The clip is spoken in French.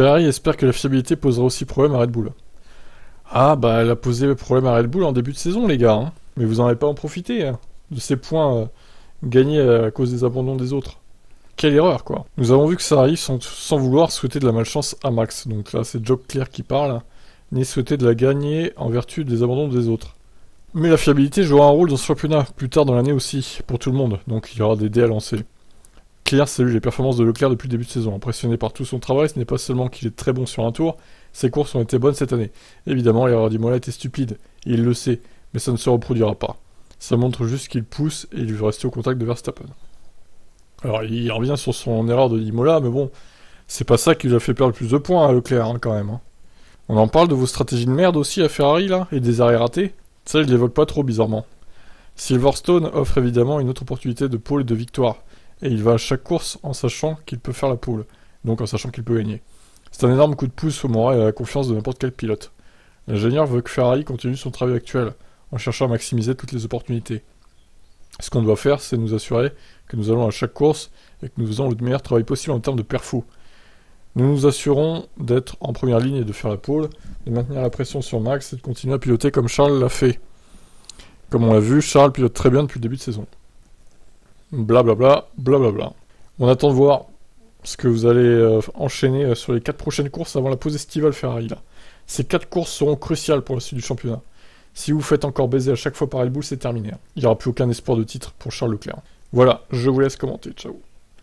Ferrari espère que la fiabilité posera aussi problème à Red Bull. Ah bah elle a posé problème à Red Bull en début de saison les gars, hein. mais vous n'en avez pas en profité hein, de ces points euh, gagnés à cause des abandons des autres. Quelle erreur quoi. Nous avons vu que ça arrive sans, sans vouloir souhaiter de la malchance à Max, donc là c'est Job Clear qui parle, ni souhaiter de la gagner en vertu des abandons des autres. Mais la fiabilité jouera un rôle dans ce championnat, plus tard dans l'année aussi, pour tout le monde, donc il y aura des dés à lancer. Claire salue les performances de Leclerc depuis le début de saison. Impressionné par tout son travail, ce n'est pas seulement qu'il est très bon sur un tour, ses courses ont été bonnes cette année. Évidemment, l'erreur d'Imola était stupide, il le sait, mais ça ne se reproduira pas. Ça montre juste qu'il pousse et il veut rester au contact de Verstappen. Alors, il revient sur son erreur de Imola, mais bon, c'est pas ça qui lui a fait perdre le plus de points à Leclerc, hein, quand même. Hein. On en parle de vos stratégies de merde aussi à Ferrari, là, et des arrêts ratés? Ça, il l'évoque pas trop bizarrement. Silverstone offre évidemment une autre opportunité de pôle et de victoire, et il va à chaque course en sachant qu'il peut faire la pole, donc en sachant qu'il peut gagner. C'est un énorme coup de pouce au moral et à la confiance de n'importe quel pilote. L'ingénieur veut que Ferrari continue son travail actuel, en cherchant à maximiser toutes les opportunités. Ce qu'on doit faire, c'est nous assurer que nous allons à chaque course et que nous faisons le meilleur travail possible en termes de perfo. Nous nous assurons d'être en première ligne et de faire la pole, de maintenir la pression sur Max et de continuer à piloter comme Charles l'a fait. Comme on l'a vu, Charles pilote très bien depuis le début de saison. Blablabla, blablabla. On attend de voir ce que vous allez euh, enchaîner euh, sur les 4 prochaines courses avant la pause estivale Ferrari. Ces 4 courses seront cruciales pour la suite du championnat. Si vous faites encore baiser à chaque fois par Red Bull, c'est terminé. Il n'y aura plus aucun espoir de titre pour Charles Leclerc. Voilà, je vous laisse commenter. Ciao.